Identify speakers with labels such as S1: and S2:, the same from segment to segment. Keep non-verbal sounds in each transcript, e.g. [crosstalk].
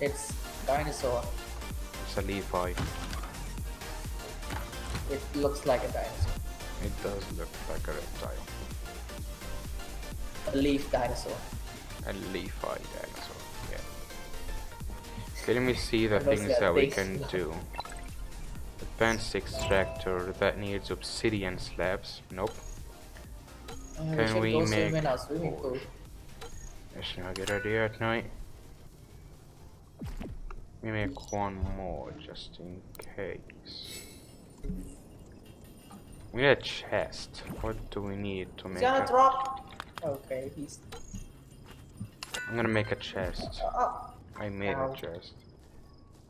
S1: It's dinosaur.
S2: It's a Leafie.
S1: It looks like a dinosaur.
S2: It does look like a reptile.
S1: A leaf dinosaur.
S2: A Leafie dinosaur. Yeah. Let me see the things that we can
S1: slabs.
S2: do. Advanced extractor that needs obsidian slabs. Nope.
S1: Uh, we
S2: Can
S1: should
S2: we make
S1: swim in our swimming pool.
S2: Let's not get ready at night. We make one more just in case. We need a chest. What do we need to make
S1: Just
S2: a...
S1: drop. Okay, he's.
S2: I'm gonna make a chest.
S1: Oh,
S2: I made
S1: Ow.
S2: a chest.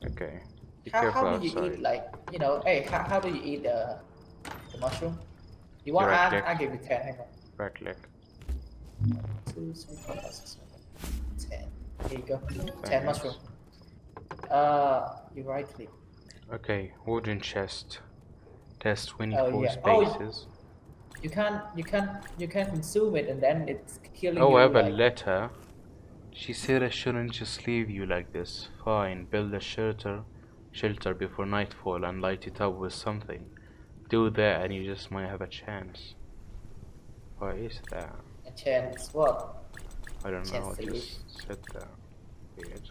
S2: Okay. Be
S1: how,
S2: careful
S1: how do you
S2: outside.
S1: eat like you know? Hey, how, how do you eat the the mushroom? You want?
S2: Right
S1: I. I give you ten. Hang on.
S2: Right click.
S1: Two, three, four, five, six, seven, ten. Here you go. Ten mushroom. Uh, you right click.
S2: Okay, wooden chest. Test 24
S1: Oh, yeah. Oh,
S2: spaces.
S1: You can't, you can't, you can't consume it, and then it's killing
S2: Oh,
S1: you.
S2: I have a letter. She said I shouldn't just leave you like this. Fine, build a shelter, shelter before nightfall and light it up with something. Do that and you just might have a chance. What is that?
S1: a chance. What?
S2: I don't know,
S1: Chest
S2: it
S1: to
S2: just said that. Weird.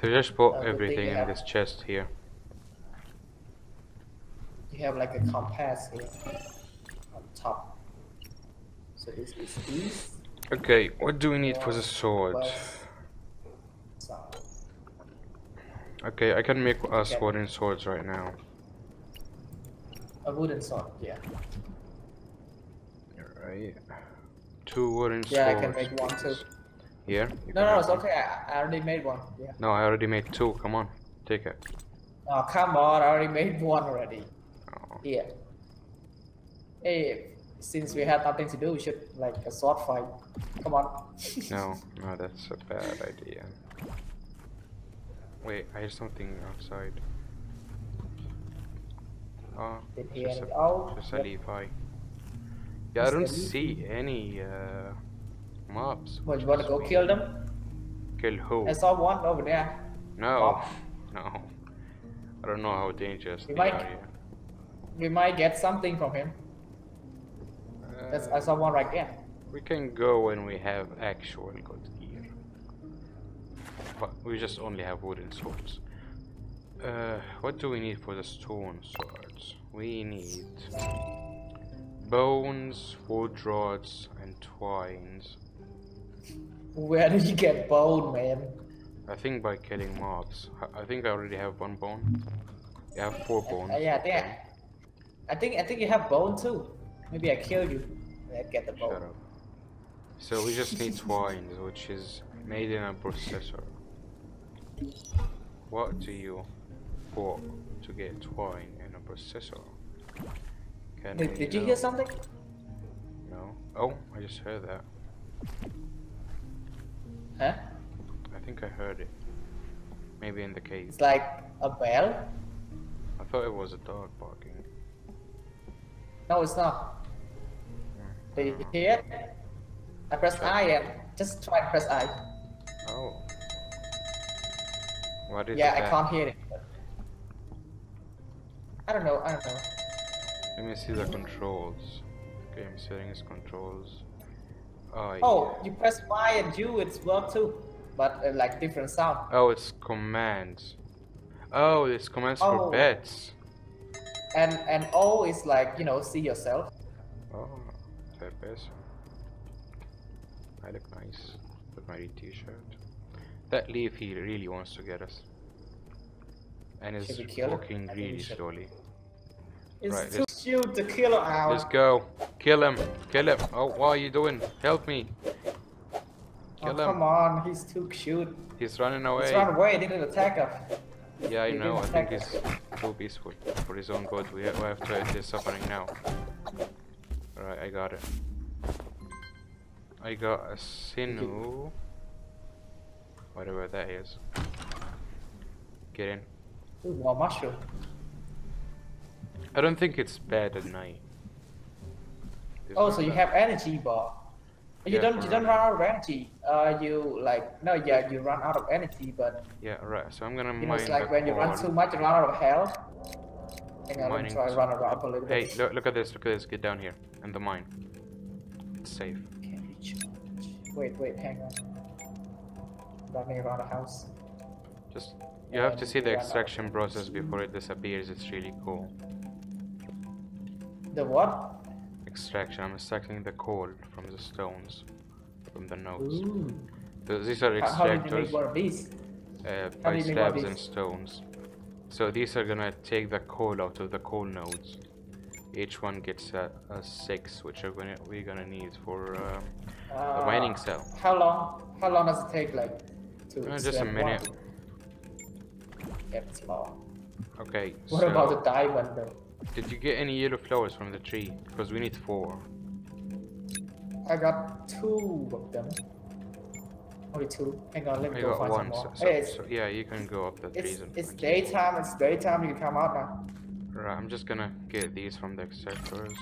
S2: So just put
S1: Uh,
S2: everything in
S1: have-
S2: this chest here.
S1: You have like a compass here on top. So this is east,
S2: Okay, what do we need for the sword? Okay, I can make us
S1: Okay.
S2: wooden swords right now.
S1: A wooden sword. Yeah.
S2: Right. Two wooden swords.
S1: Yeah, I can make one too.
S2: Here?
S1: No, no, it's
S2: one.
S1: okay. I, I already made one. Yeah.
S2: No, I already made two. Come on, take it.
S1: Oh, come on. I already made [laughs] one already.
S2: Oh.
S1: Here. Hey, since we had nothing to do, we should like a sword fight. Come on. [laughs]
S2: No, no, that's a bad idea. Wait, I hear something outside. Oh,
S1: Didn't hear
S2: just a,
S1: oh,
S2: just a
S1: yep.
S2: Leafie. Yeah, I
S1: Just
S2: don't see any uh, mobs.
S1: What, you wanna go kill them?
S2: Kill who?
S1: I saw one over there.
S2: No,
S1: mob. [laughs]
S2: no. I don't know how dangerous
S1: You
S2: they
S1: might-
S2: are here.
S1: We might get something from him. That's, I
S2: Uh,
S1: saw one right there.
S2: We can go when we have actual good gear. But we just only have wooden swords. Uh, what do we need for the stone swords? We need bones, wood rods, and twines.
S1: Where did you get bone, man?
S2: I think by killing mobs. I- think I already have one bone. You have four bones.
S1: Uh, yeah, I think. I, I think I think you have bone too. Maybe I kill you. I get the bone.
S2: Shut up. So we just need [laughs] twines, which is made in a processor. What do you put to get twine in a processor? Can
S1: Did, did you
S2: know?
S1: hear something?
S2: No. Oh, I just heard that.
S1: Huh?
S2: I think I heard it. Maybe in the cave.
S1: It's like a bell.
S2: I thought it was a dog barking.
S1: No, it's not. Did you hear it? I press I and just try to press I.
S2: Oh. What is that?
S1: Yeah, I can't hear it. I don't know. I don't know.
S2: Let me see the controls. Game settings, controls. Oh,
S1: Oh,
S2: yeah.
S1: you press Y and U, it's work too, but uh, like different sound.
S2: Oh, it's commands. Oh, it's commands for
S1: Oh.
S2: bets.
S1: And and O is like you know see yourself.
S2: Oh, fair best. I look nice with my t-shirt. That Leafie really wants to get us. And is
S1: Should we kill him?
S2: walking
S1: I think we
S2: really slowly.
S1: It's
S2: Right,
S1: to shoot the killer out.
S2: Let's go. Kill him. Kill him. Oh, what are you doing? Help me.
S1: oh,
S2: him.
S1: come on, he's too cute.
S2: He's running away.
S1: run away. He didn't attack us.
S2: Yeah, I
S1: He
S2: know. I think
S1: attack
S2: he's too peaceful for his own good. We have, we have to end his suffering now. Alright, I got it. I got a sinew. Whatever that is. Get in.
S1: Ooh, mushroom.
S2: I don't think it's bad at night. There's
S1: Oh, so you have energy bar. You
S2: Yeah,
S1: don't you don't run out of energy. Uh, you like no, yeah, you run out of energy, but
S2: Yeah, right. So I'm gonna
S1: you know,
S2: mine
S1: it's like when you run too much, you run out of health. Hang on, let
S2: Mining
S1: try
S2: s-
S1: run around a little
S2: Hey,
S1: bit.
S2: look, look at this. Look at this. Get down here in the mine. It's safe.
S1: Can recharge. Wait, wait, hang on. Running around the house.
S2: Just you have to see the extraction process before it disappears. It's really cool.
S1: The what?
S2: Extraction. I'm extracting the coal from the stones, from the nodes.
S1: Ooh.
S2: Th- These are
S1: How, how did you make one of these?
S2: uh, by
S1: do you make one of
S2: slabs and stones. So these are gonna take the coal out of the coal nodes. Each one gets a, a six, which are gonna we're gonna need for um, the
S1: Uh,
S2: mining cell.
S1: How long? How long does it take, like, to
S2: Uh, just a minute.
S1: one? It's long.
S2: Okay.
S1: What
S2: so
S1: about the diamond though?
S2: Did you get any yellow flowers from the tree? Because we need four.
S1: I got two of them. Only two. Hang on, let me
S2: I
S1: go
S2: got
S1: find
S2: one.
S1: some more.
S2: So, so,
S1: hey,
S2: so yeah, you can go up the
S1: it's,
S2: trees and
S1: it's daytime. It's daytime. You can come out now.
S2: Right, I'm just gonna get these from the extractors.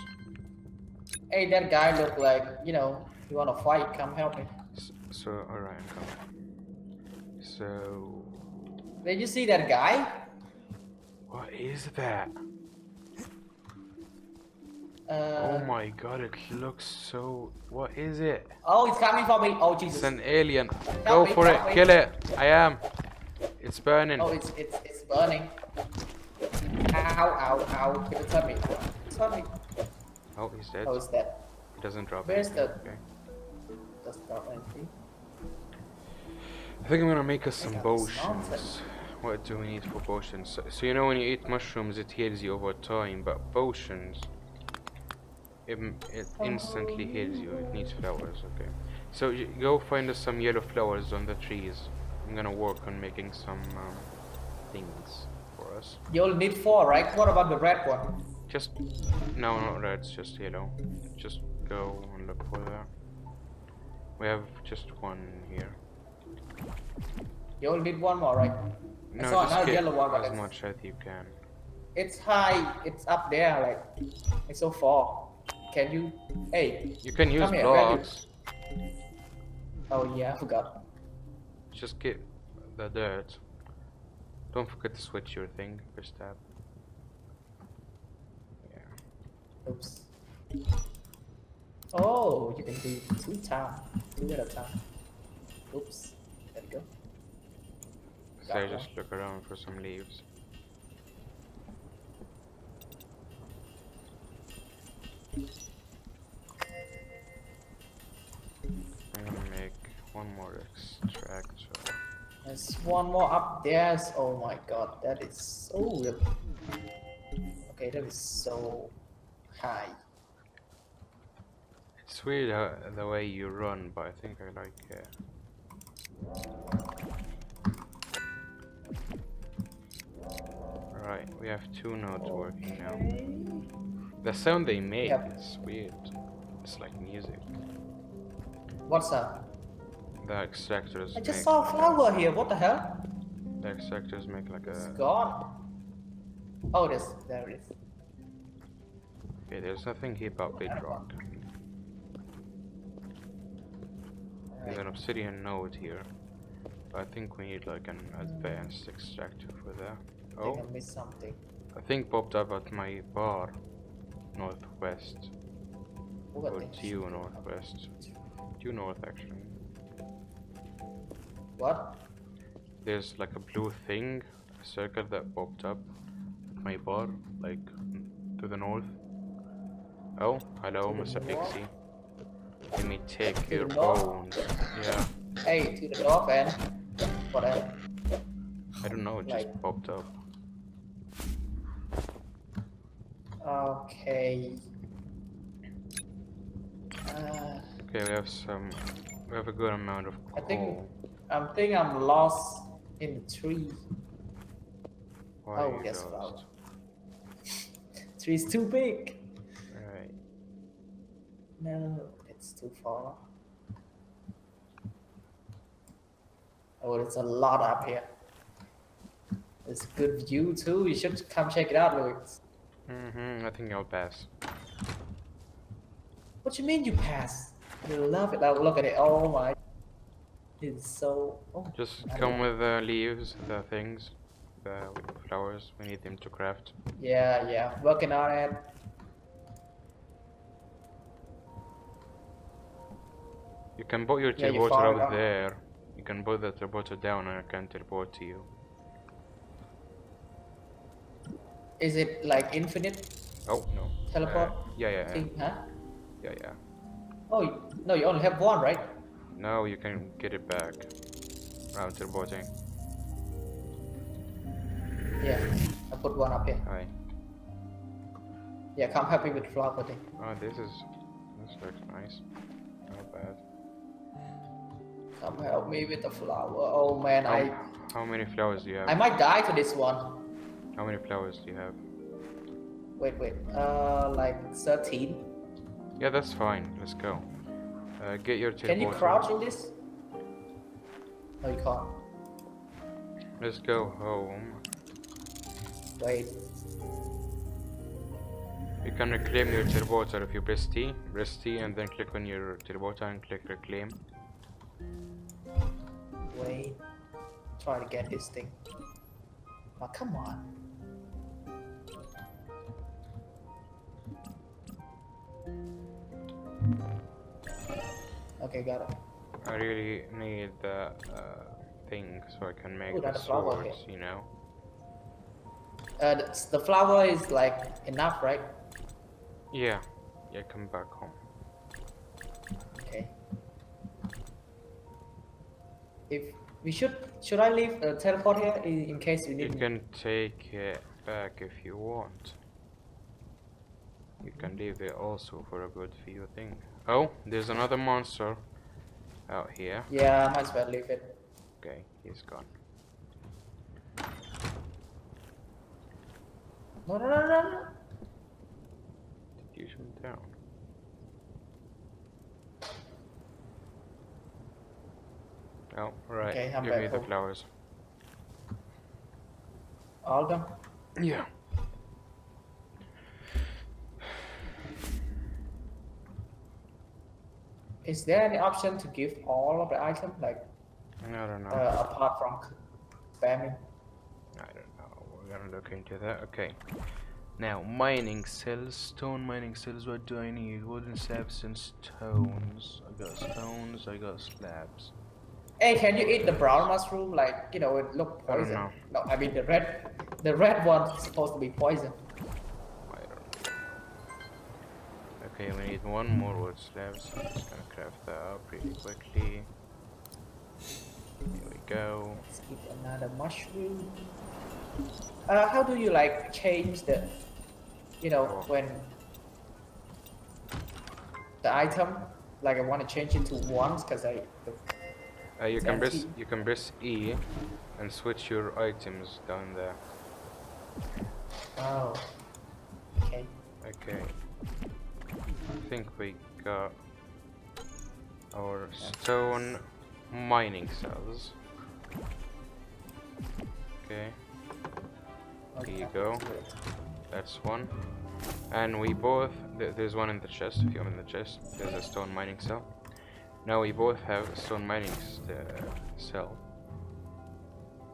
S1: Hey, that guy look like you know. You wanna fight? Come help me.
S2: S- So alright, I'm coming. So
S1: Did you see that guy?
S2: what is that?
S1: Uh,
S2: oh my god, it looks so. What is it?
S1: oh, it's coming for me. Oh Jesus.
S2: It's an alien. Go
S1: me,
S2: for it.
S1: me.
S2: Kill it. I am. It's burning.
S1: Oh, it's it's it's burning. Ow, ow, ow! It me. It hurt me.
S2: Oh, he's dead.
S1: Oh, it's dead.
S2: He doesn't drop
S1: Where's
S2: anything.
S1: the-
S2: Okay.
S1: That's not anything.
S2: I think I'm gonna make us some potions. What do we need for potions? So, so you know when you eat mushrooms, it heals you over time, but potions, it, it instantly heals you. It needs flowers. Okay. So go find us some yellow flowers on the trees. I'm gonna work on making some um, things for us.
S1: You only need four, right? What about the red one?
S2: Just no, not red. It's just yellow. Just go and look for that. We have just one here.
S1: You only need one more, right?
S2: No,
S1: saw
S2: just
S1: another yellow one, but
S2: as much as you can.
S1: It's high. It's up there. Like it's so far. Can you? Hey.
S2: You can use
S1: here,
S2: blocks.
S1: Oh yeah, I forgot.
S2: Just get the dirt. Don't forget to switch your thing. First tab. Yeah.
S1: Oops. Oh, you can do two time, two at a time. Oops. There we go.
S2: So I just look around for some leaves. I'm
S1: There's one more up there. Oh my god, that is so. Okay, that is so high.
S2: It's weird how, the way you run, but I think I like it. Right, we have two nodes working now. The sound they make
S1: Yep.
S2: is weird. It's like music.
S1: What's that?
S2: The extractors
S1: I just saw a flower here. What the hell?
S2: The extractors make like
S1: It's
S2: a
S1: gone. Oh, this. There it is.
S2: Okay, there's nothing here about bedrock. There's an obsidian node here. But I think we need like an advanced extractor for that.
S1: I think
S2: Oh,
S1: I missed something.
S2: I think popped up at my bar. Northwest.
S1: What
S2: Or
S1: the-
S2: due northwest. Due north actually.
S1: What?
S2: There's like a blue thing, a circle that popped up at my bar, like to the north. Oh, hello,
S1: To
S2: Mr. Pixie. Let me take
S1: To
S2: your bones. Yeah,
S1: Hey, to the north end. Whatever.
S2: I don't know, it just popped up.
S1: Okay. Uh,
S2: Okay, we have some. We have a good amount of
S1: I think-
S2: coal.
S1: I think I'm lost in the tree.
S2: Why
S1: oh, yes,
S2: lost? [laughs]
S1: Tree's too big.
S2: Right.
S1: No, it's too far. Oh, it's a lot up here. It's a good view too. You should come check it out, Louis.
S2: Mm-hmm. I think I'll pass.
S1: What you mean you pass? You love it. Look at it. Oh my. It's so. Oh,
S2: Just come with the leaves, the things, the flowers. We need them to craft.
S1: yeah, yeah. Working on it.
S2: You can put your
S1: Yeah,
S2: teleporter out there. You can put the teleporter down and I can teleport to you.
S1: Is it like infinite
S2: Oh no.
S1: teleport
S2: Uh, yeah, yeah, yeah,
S1: thing? Huh?
S2: yeah, yeah.
S1: Oh, no, you only have one, right?
S2: Now you can get it back. I'm teleporting.
S1: Yeah. I put one up here.
S2: Hi.
S1: Yeah, come help me with the flower thing.
S2: Oh, this is. This looks nice. Not bad.
S1: Come help me with the flower. Oh man,
S2: How,
S1: I
S2: how many flowers do you have?
S1: I might die to this one.
S2: How many flowers do you have?
S1: Wait, wait. Uh, like 13.
S2: Yeah, that's fine. Let's go. Uh, get your.
S1: Can you crouch in this? No, you can't.
S2: Let's go home.
S1: Wait.
S2: You can reclaim your teleporter if you press T. Press T and then click on your teleporter and click reclaim.
S1: Wait. Try to get this thing. Oh, come on. Okay, got it.
S2: I really need the uh, thing so I can make
S1: Ooh,
S2: the
S1: a
S2: swords, you know?
S1: Uh, the, the flower is like enough, right?
S2: Yeah. Yeah, come back home.
S1: Okay. If we should, should I leave the teleport here in, in case we
S2: You
S1: need?
S2: You can take it back if you want. You can leave it also for a good few thing. Oh, there's another monster out here.
S1: Yeah, might as well leave it.
S2: Okay, he's gone.
S1: No, no, no, no, no.
S2: Did you shoot down? Oh, right.
S1: Okay, I'm
S2: Give me the flowers.
S1: All done?
S2: Yeah.
S1: Is there any option to give all of the items like
S2: I don't know.
S1: uh, apart from spamming?
S2: I don't know. We're gonna look into that. Okay. Now, mining cells, stone mining cells. What do I need? Wooden slabs and stones. I got stones. I got slabs.
S1: Hey, can you eat the brown mushroom? Like you know, it look
S2: I don't
S1: poison.
S2: know.
S1: No, I mean the red, the red one is supposed to be poison.
S2: Okay, we need one more wood slab. So I'm just gonna craft that up pretty quickly. Here we go.
S1: Let's eat another mushroom. Uh, how do you like change the, you know,
S2: Oh.
S1: when the item, like I want to change it to ones because I,
S2: Uh, you can press you can press E and switch your items down there.
S1: oh, okay.
S2: Okay. I think we got our stone mining cells. Okay. Here you go. that's one. And we both th there's one in the chest. If you in the chest, there's a stone mining cell. Now we both have a stone mining uh, cell.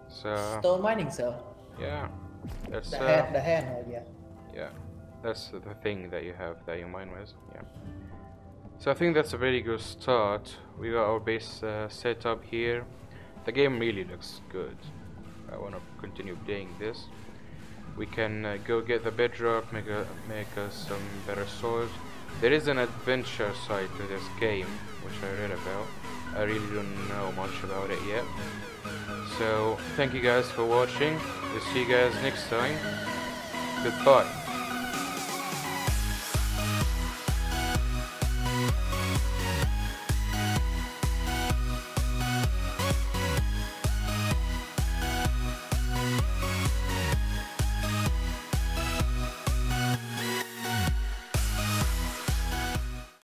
S2: So
S1: Stone mining cell.
S2: yeah, that's
S1: The
S2: uh,
S1: hand, the hand, oh, yeah.
S2: Yeah, that's the thing that you have that you mine with. Yeah. So I think that's a very good start. We got our base uh, set up here. The game really looks good. I want to continue playing this. We can uh, go get the bedrock, make a, make us some better sword. There is an adventure side to this game, which I read about. I really don't know much about it yet. So thank you guys for watching. We'll see you guys next time. Goodbye.